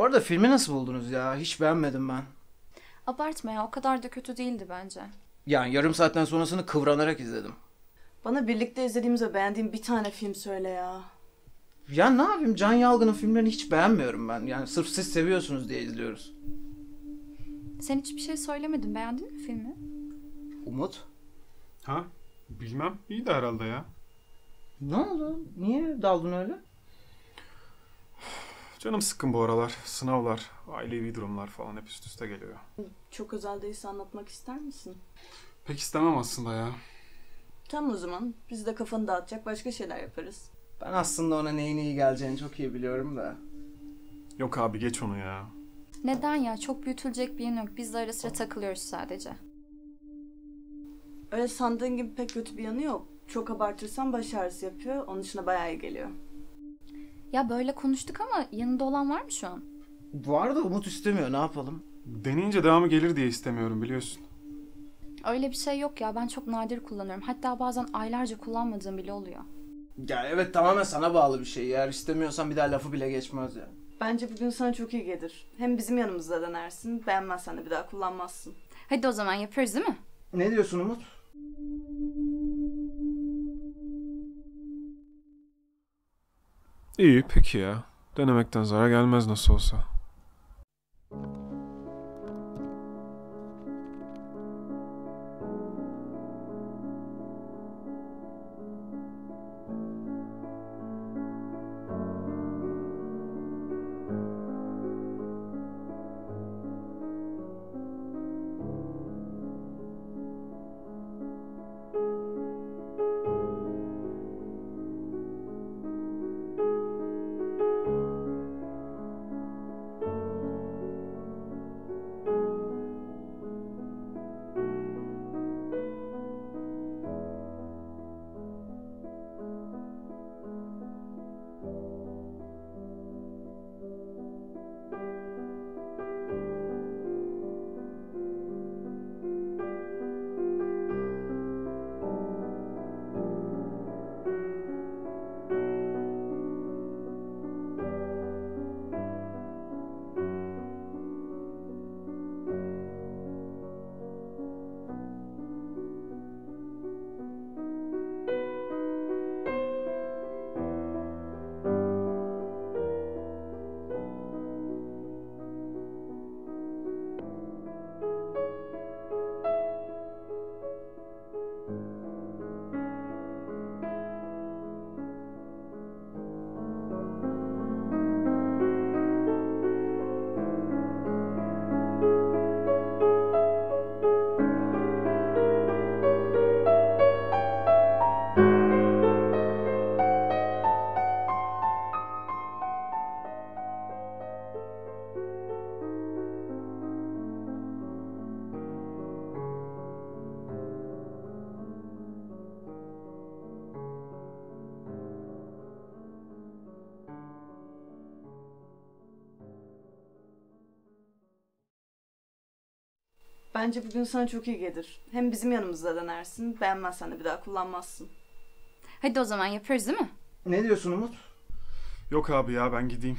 Bu arada filmi nasıl buldunuz ya? Hiç beğenmedim ben. Abartma ya o kadar da kötü değildi bence. Yani yarım saatten sonrasını kıvranarak izledim. Bana birlikte izlediğimiz ve beğendiğim bir tane film söyle ya. Ya ne yapayım Can Yalgın'ın filmlerini hiç beğenmiyorum ben. Yani sırf siz seviyorsunuz diye izliyoruz. Sen hiçbir şey söylemedin. Beğendin mi filmi? Umut? Ha? Bilmem. İyi de herhalde ya. Ne oldu? Niye daldın öyle? Canım sıkkın bu aralar. Sınavlar, ailevi durumlar falan hep üst üste geliyor. Çok özel değilse anlatmak ister misin? Pek istemem aslında ya. Tamam o zaman. Biz de kafanı dağıtacak başka şeyler yaparız. Ben aslında ona neyin iyi geleceğini çok iyi biliyorum da. Yok abi geç onu ya. Neden ya? Çok büyütülecek bir yanı yok. Biz de ara sıra takılıyoruz sadece. Öyle sandığın gibi pek kötü bir yanı yok. Çok abartırsan baş ağrısı yapıyor. Onun dışında bayağı iyi geliyor. Ya böyle konuştuk ama yanında olan var mı şu an? Bu arada Umut istemiyor ne yapalım? Deneyince devamı gelir diye istemiyorum biliyorsun. Öyle bir şey yok ya. Ben çok nadir kullanıyorum. Hatta bazen aylarca kullanmadığım bile oluyor. Ya evet tamamen sana bağlı bir şey. Eğer istemiyorsan bir daha lafı bile geçmez ya. Bence bugün sana çok iyi gelir. Hem bizim yanımızda denersin. Beğenmezsen de bir daha kullanmazsın. Hadi o zaman yapıyoruz değil mi? Ne diyorsun Umut? İyi peki ya. Denemekten zarar gelmez nasıl olsa. Bence bugün sana çok iyi gelir. Hem bizim yanımızda denersin. Beğenmezsen de bir daha kullanmazsın. Hadi o zaman yapıyoruz değil mi? Ne diyorsun Umut? Yok abi ya ben gideyim.